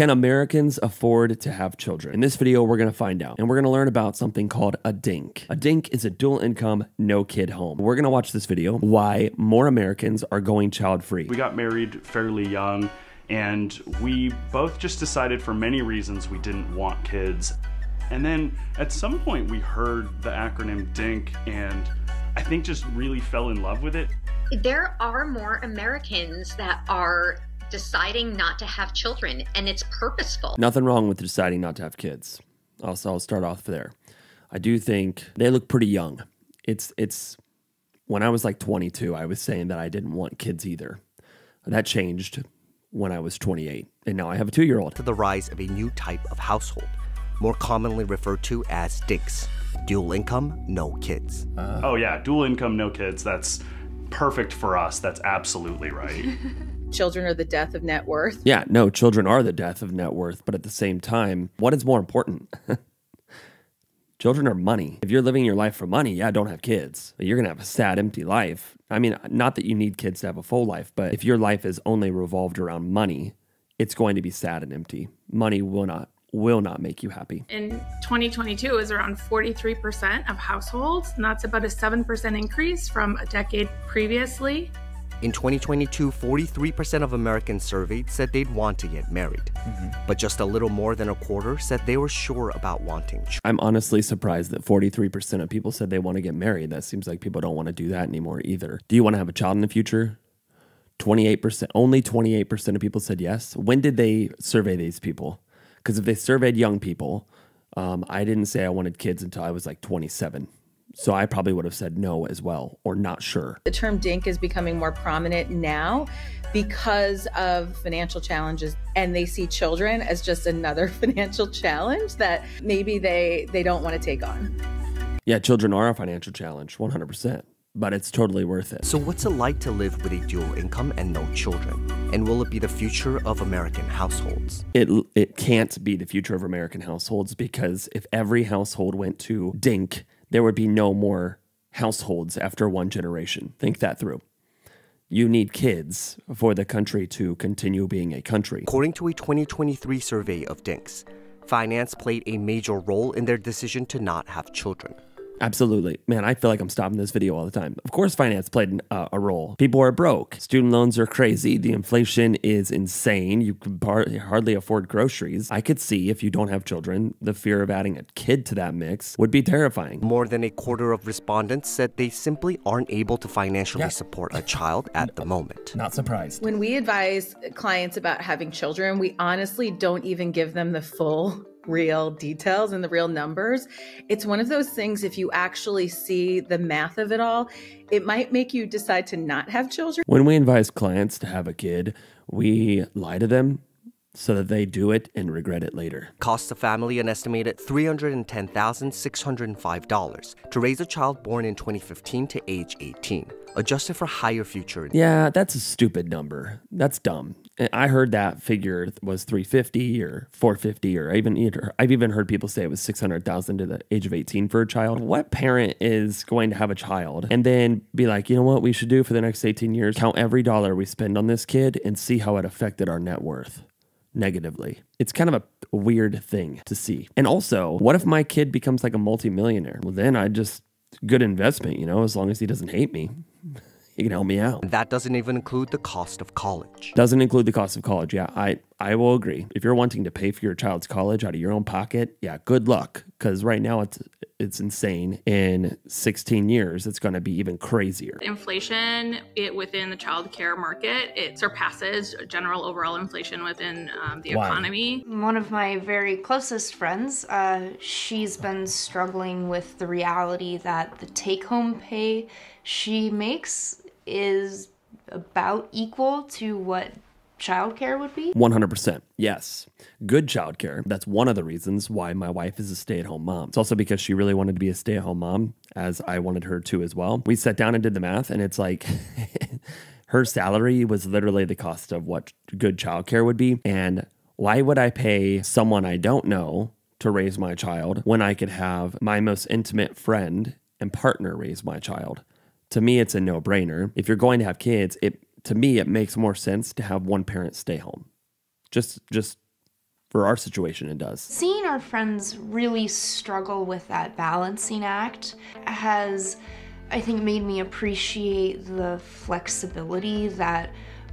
Can Americans afford to have children? In this video, we're going to find out. And we're going to learn about something called a DINK. A DINK is a dual income, no kid home. We're going to watch this video why more Americans are going child free. We got married fairly young, and we both just decided for many reasons we didn't want kids. And then at some point, we heard the acronym DINK, and I think just really fell in love with it. There are more Americans that are deciding not to have children and it's purposeful. Nothing wrong with deciding not to have kids. Also, I'll start off there. I do think they look pretty young. It's it's when I was like 22, I was saying that I didn't want kids either. That changed when I was 28, and now I have a 2-year-old. To the rise of a new type of household, more commonly referred to as DINKs. dual income, no kids. Uh. Oh yeah, dual income, no kids. That's perfect for us. That's absolutely right. children are the death of net worth. Yeah, no, children are the death of net worth. But at the same time, what is more important? children are money. If you're living your life for money, yeah, don't have kids. You're going to have a sad, empty life. I mean, not that you need kids to have a full life, but if your life is only revolved around money, it's going to be sad and empty. Money will not will not make you happy. In 2022 is around 43% of households, and that's about a 7% increase from a decade previously. In 2022, 43% of Americans surveyed said they'd want to get married, mm-hmm. but just a little more than a quarter said they were sure about wanting. I'm honestly surprised that 43% of people said they want to get married. That seems like people don't want to do that anymore either. Do you want to have a child in the future? 28%, only 28% of people said yes. When did they survey these people? Because if they surveyed young people, um, I didn't say I wanted kids until I was like 27. So I probably would have said no as well or not sure. The term DINK is becoming more prominent now because of financial challenges and they see children as just another financial challenge that maybe they they don't want to take on. Yeah, children are a financial challenge, 100%, but it's totally worth it. So what's it like to live with a dual income and no children? And will it be the future of American households? It it can't be the future of American households because if every household went to DINK there would be no more households after one generation. Think that through. You need kids for the country to continue being a country. According to a 2023 survey of DINKs, finance played a major role in their decision to not have children. Absolutely. Man, I feel like I'm stopping this video all the time. Of course, finance played uh, a role. People are broke. Student loans are crazy. The inflation is insane. You can hardly afford groceries. I could see if you don't have children, the fear of adding a kid to that mix would be terrifying. More than a quarter of respondents said they simply aren't able to financially yeah. support a child at the moment. Not surprised. When we advise clients about having children, we honestly don't even give them the full real details and the real numbers. It's one of those things, if you actually see the math of it all, it might make you decide to not have children. When we advise clients to have a kid, we lie to them so that they do it and regret it later. Costs the family an estimated $310,605 to raise a child born in 2015 to age 18 adjusted for higher future. Yeah, that's a stupid number. That's dumb. I heard that figure was 350 or 450 or even I've even heard people say it was 600,000 to the age of 18 for a child. What parent is going to have a child and then be like, "You know what we should do for the next 18 years? Count every dollar we spend on this kid and see how it affected our net worth." Negatively. It's kind of a weird thing to see. And also, what if my kid becomes like a multimillionaire? Well, then I just good investment, you know, as long as he doesn't hate me. he can help me out. That doesn't even include the cost of college. Doesn't include the cost of college. Yeah, I I will agree. If you're wanting to pay for your child's college out of your own pocket, yeah, good luck because right now it's it's insane. In 16 years, it's going to be even crazier. Inflation it within the child care market it surpasses general overall inflation within um, the Why? economy. One of my very closest friends, uh, she's been struggling with the reality that the take-home pay she makes is about equal to what childcare would be? 100%. Yes. Good childcare. That's one of the reasons why my wife is a stay at home mom. It's also because she really wanted to be a stay at home mom, as I wanted her to as well. We sat down and did the math, and it's like her salary was literally the cost of what good childcare would be. And why would I pay someone I don't know to raise my child when I could have my most intimate friend and partner raise my child? To me, it's a no brainer. If you're going to have kids, it to me, it makes more sense to have one parent stay home. Just, just For our situation, it does. Seeing our friends really struggle with that balancing act has, I think, made me appreciate the flexibility that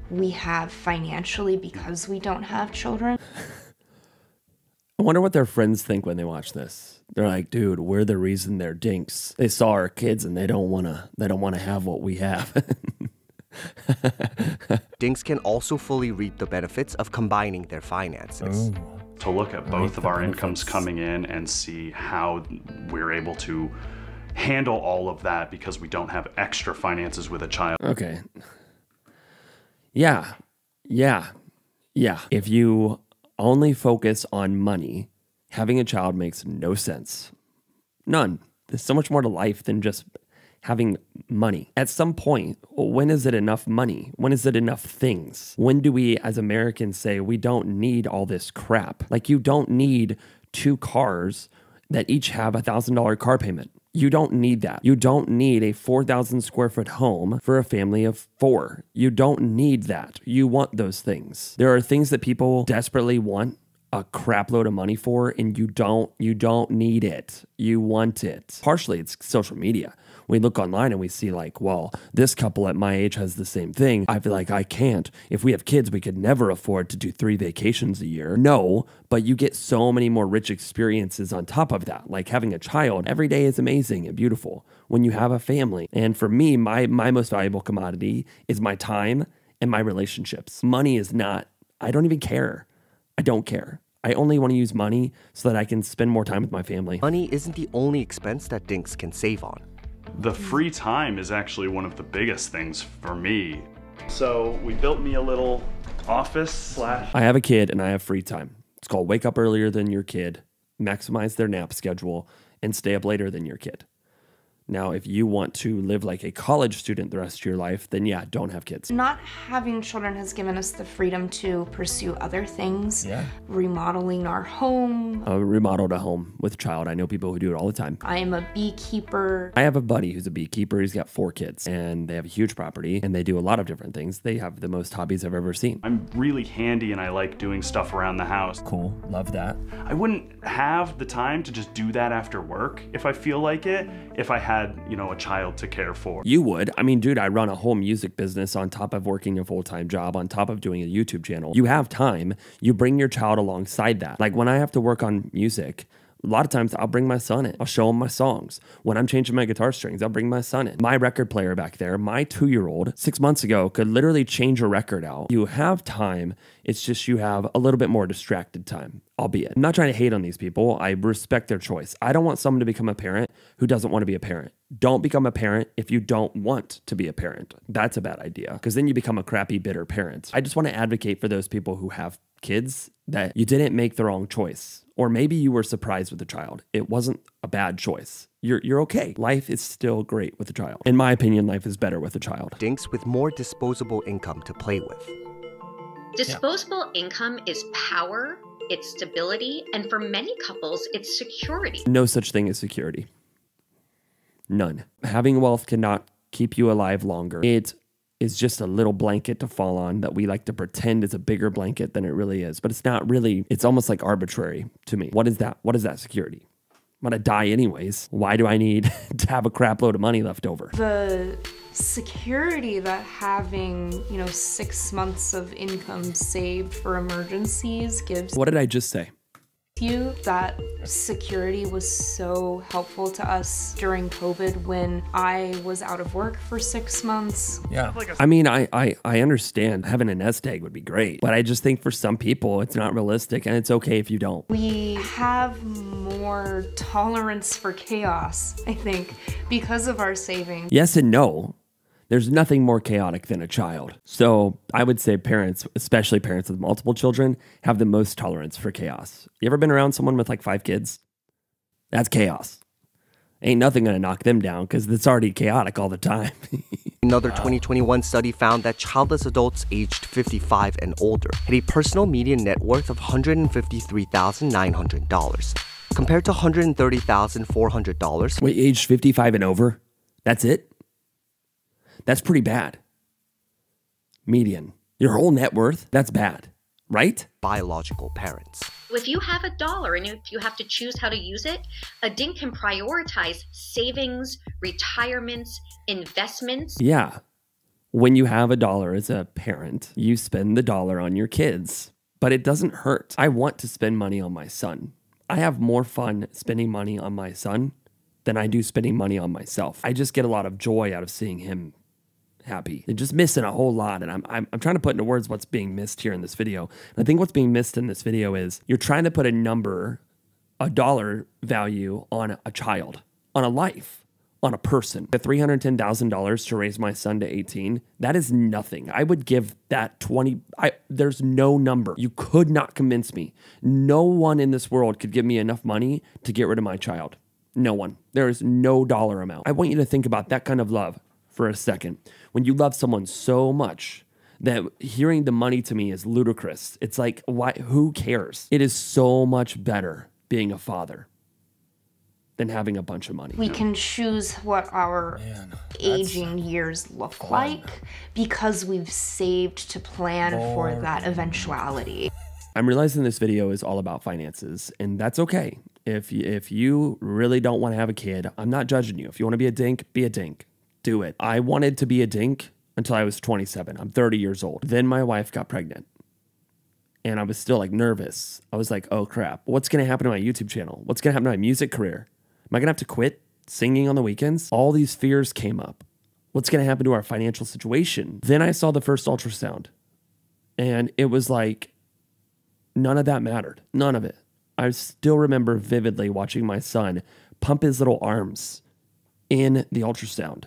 we have financially because we don't have children. I wonder what their friends think when they watch this. They're like, dude, we're the reason they're dinks. They saw our kids and they don't wanna they don't wanna have what we have. Dinks can also fully reap the benefits of combining their finances. to look at both of our incomes coming in and see how we're able to handle all of that because we don't have extra finances with a child. Okay. Yeah. Yeah. Yeah. If you only focus on money, having a child makes no sense. None. There's so much more to life than just having money. At some point, when is it enough money? When is it enough things? When do we as Americans say we don't need all this crap? Like you don't need two cars that each have a thousand dollar car payment. You don't need that. You don't need a 4,000 square foot home for a family of four. You don't need that. You want those things. There are things that people desperately want a crap load of money for and you don't you don't need it you want it partially it's social media we look online and we see like well this couple at my age has the same thing. I feel like i can't. If we have kids we could never afford to do three vacations a year. No but you get so many more rich experiences on top of that. Like having a child every day is amazing and beautiful when you have a family. And for me my my most valuable commodity is my time and my relationships. Money is not i don't even care. I don't care. I only want to use money so that I can spend more time with my family. Money isn't the only expense that Dinks can save on. The free time is actually one of the biggest things for me. So we built me a little office slash I have a kid and I have free time. It's called wake up earlier than your kid, maximize their nap schedule, and stay up later than your kid. Now, if you want to live like a college student the rest of your life, then yeah, don't have kids. Not having children has given us the freedom to pursue other things. Yeah. Remodeling our home. I remodeled a home with a child. I know people who do it all the time. I am a beekeeper. I have a buddy who's a beekeeper. He's got four kids and they have a huge property and they do a lot of different things. They have the most hobbies I've ever seen. I'm really handy and I like doing stuff around the house. Cool. Love that. I wouldn't have the time to just do that after work if I feel like it, if I had, you know, a child to care for. You would. I mean, dude, I run a whole music business on top of working a full time job, on top of doing a YouTube channel. You have time. You bring your child alongside that. Like when I have to work on music, a lot of times I'll bring my son in. I'll show him my songs. When I'm changing my guitar strings, I'll bring my son in. My record player back there, my two year old, six months ago, could literally change a record out. You have time. It's just you have a little bit more distracted time, albeit. I'm not trying to hate on these people. I respect their choice. I don't want someone to become a parent who doesn't want to be a parent. Don't become a parent if you don't want to be a parent. That's a bad idea because then you become a crappy, bitter parent. I just want to advocate for those people who have kids that you didn't make the wrong choice. Or maybe you were surprised with a child. It wasn't a bad choice. You're, you're okay. Life is still great with a child. In my opinion, life is better with a child. Dinks with more disposable income to play with. Disposable income is power, it's stability, and for many couples, it's security. No such thing as security. None. Having wealth cannot keep you alive longer. It is just a little blanket to fall on that we like to pretend is a bigger blanket than it really is. But it's not really, it's almost like arbitrary to me. What is that? What is that security? I'm gonna die anyways. Why do I need to have a crap load of money left over? The security that having, you know, six months of income saved for emergencies gives What did I just say? You that security was so helpful to us during COVID when I was out of work for six months. Yeah. I mean, I, I, I understand having a nest egg would be great, but I just think for some people it's not realistic and it's okay if you don't. We have more tolerance for chaos, I think, because of our savings. Yes and no. There's nothing more chaotic than a child. So I would say parents, especially parents with multiple children, have the most tolerance for chaos. You ever been around someone with like five kids? That's chaos. Ain't nothing gonna knock them down because it's already chaotic all the time. Another 2021 study found that childless adults aged 55 and older had a personal median net worth of $153,900 compared to $130,400 Wait, age 55 and over? That's it? That's pretty bad. Median. Your whole net worth? That's bad, right? biological parents. If you have a dollar and if you have to choose how to use it, a DINK can prioritize savings, retirements, investments. Yeah. When you have a dollar as a parent, you spend the dollar on your kids, but it doesn't hurt. I want to spend money on my son. I have more fun spending money on my son than I do spending money on myself. I just get a lot of joy out of seeing him happy. They're just missing a whole lot. And I'm, I'm, I'm trying to put into words what's being missed here in this video. And I think what's being missed in this video is you're trying to put a number, a dollar value on a child, on a life, on a person. The $310,000 to raise my son to 18, that is nothing. I would give that 20 I there's no number. You could not convince me. No one in this world could give me enough money to get rid of my child. No one. There is no dollar amount. I want you to think about that kind of love for a second. When you love someone so much that hearing the money to me is ludicrous. It's like, why? Who cares? It is so much better being a father than having a bunch of money. We can choose what our aging years look like because we've saved to plan for that eventuality. I'm realizing this video is all about finances, and that's okay. If if you really don't want to have a kid, I'm not judging you. If you want to be a dink, be a dink. Do it. I wanted to be a dink until I was 27. I'm 30 years old. Then my wife got pregnant. And I was still like nervous. I was like, oh crap, what's to happen to my YouTube channel? What's to happen to my music career? Am I to have to quit singing on the weekends? All these fears came up. What's to happen to our financial situation? Then I saw the first ultrasound. And it was like, none of that mattered. None of it. I still remember vividly watching my son pump his little arms in the ultrasound.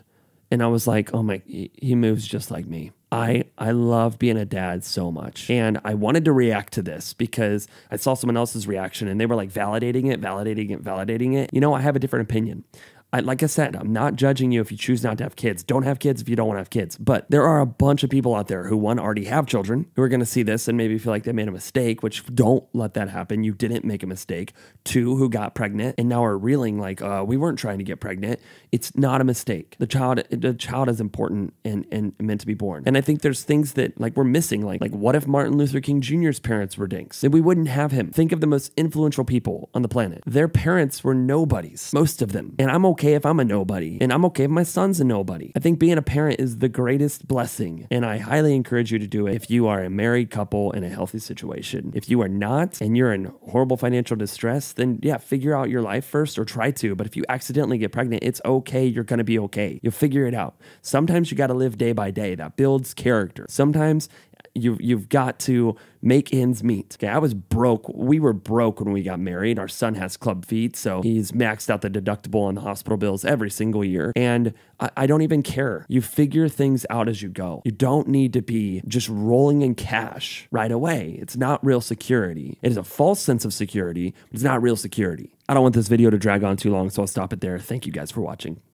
And I was like, oh my, he moves just like me. I, I love being a dad so much. And I wanted to react to this because I saw someone else's reaction and they were like validating it, validating it, validating it. You know, I have a different opinion. I, like I said, I'm not judging you if you choose not to have kids. Don't have kids if you don't want to have kids. But there are a bunch of people out there who, one, already have children who are going to see this and maybe feel like they made a mistake, which don't let that happen. You didn't make a mistake. Two, who got pregnant and now are reeling like, uh, we weren't trying to get pregnant. It's not a mistake. The child, the child is important and, and meant to be born. And I think there's things that like we're missing. Like, like what if Martin Luther King Jr.'s parents were dinks? Then we wouldn't have him. Think of the most influential people on the planet. Their parents were nobodies, most of them. And I'm okay if I'm a nobody. And I'm okay if my son's a nobody. I think being a parent is the greatest blessing. And I highly encourage you to do it if you are a married couple in a healthy situation. If you are not and you're in horrible financial distress, then yeah, figure out your life first or try to. But if you accidentally get pregnant, it's okay. You're going to be okay. You'll figure it out. Sometimes you got to live day by day. That builds character. Sometimes you you've got to make ends meet. Okay, I was broke. We were broke when we got married. Our son has club feet, so he's maxed out the deductible on the hospital bills every single year. And I, I don't even care. You figure things out as you go. You don't need to be just rolling in cash right away. It's not real security. It is a false sense of security, but it's not real security. I don't want this video to drag on too long, so I'll stop it there. Thank you guys for watching.